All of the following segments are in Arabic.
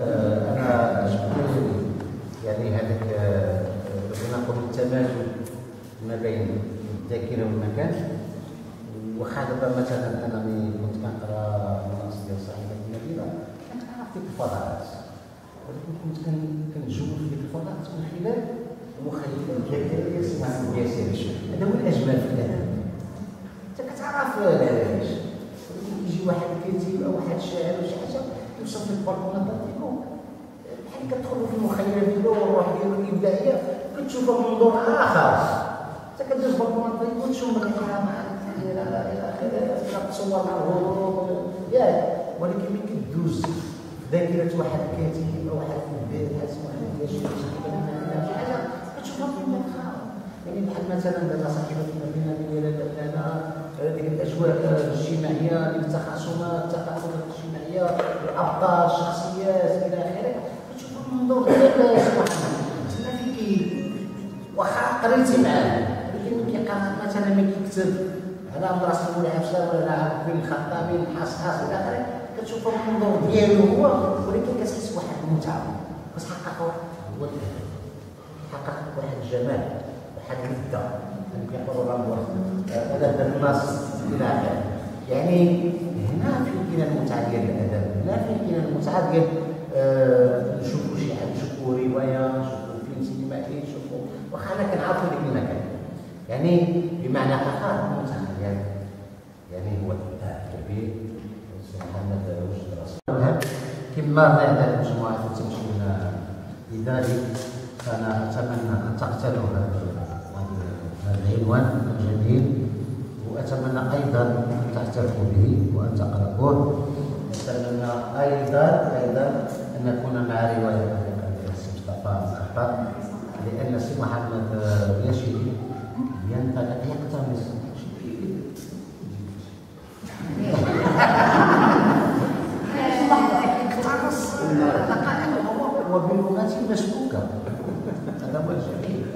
أنا عجبني يعني هذاك بغينا نقول التمازج ما بين الذاكرة والمكان. دابا مثلا أنا ملي كنت كنقرأ النص ديال صحيفة المدينة كنعرف ديك الفضاءات. ولكن كنت كنجول في الفضاءات من خلال المخيله الذاكرة سي محمد ياسين هذا هو الأجمل في الادب أنت كتعرف العلاش ولكن يجي واحد كاتب أو واحد شاعر ولا شي حاجة يوصف لك بالكونات ديالو بحال كتدخلوا في المخيله ديالو والروح ديالو الإبداعية كتشوفها من منظور آخر. انت كدوز بالكونات ديالك وتشوف الحرامات إلى إلى اخره تصور مع الهروب ياك. ولكن ملي كدوز في ذاكرة واحد الكاتب أو واحد بحال اسمه واحد شي حاجة كتشوفها في اخر يعني بحال مثلا دابا صاحبة المدينة ديال الانا ديك الأجواء الاجتماعية التخاصمات التخاصمات الابطال الشخصيات إلى آخره. كتشوف المنظور ديال تما فين واخا قريتي معاه. ولكن كيقرا مثلا ملي كيكتب على الرحمن بن عفشه ولا على بن الخطابي الحصحاص إلى آخره كتشوف المنظور ديالو هو ولكن كتحس بواحد المتعة. كتحقق واحد هو حقق واحد الجمال واحد اللذه يقولوا الامر هذا النص إلى آخره. يعني هنا فين كاين المتعة ديال كاين المتعه ديال آه نشوفوا شي حد نشوفوا رواية نشوفوا فيلم سينمائي نشوفوا واخا أنا كنعرفوا ديك المكان. يعني بمعنى آخر المتعه ديال يعني هو الكبير. محمد رشد رسول كما رأينا المجموعة تمشي لذلك فأنا أتمنى أن تقتلوا هذا العنوان الجميل وأتمنى أيضا أن تعترفوا به وأن تقرأوه. اتمنى أيضا أيضا أن نكون مع رواية مصطفى الخطاب لأن السي محمد الياشري ينطلق يقتنص. وبلغه مسكوكه هذا هو الجميل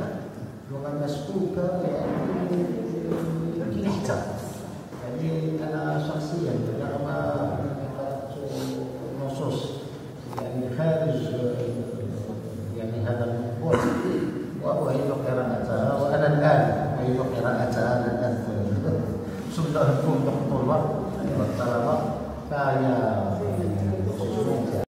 لغة مسكوكه يعني كيحتى يعني أنا شخصيا رغم تحطوا الوقت والطلبه فهي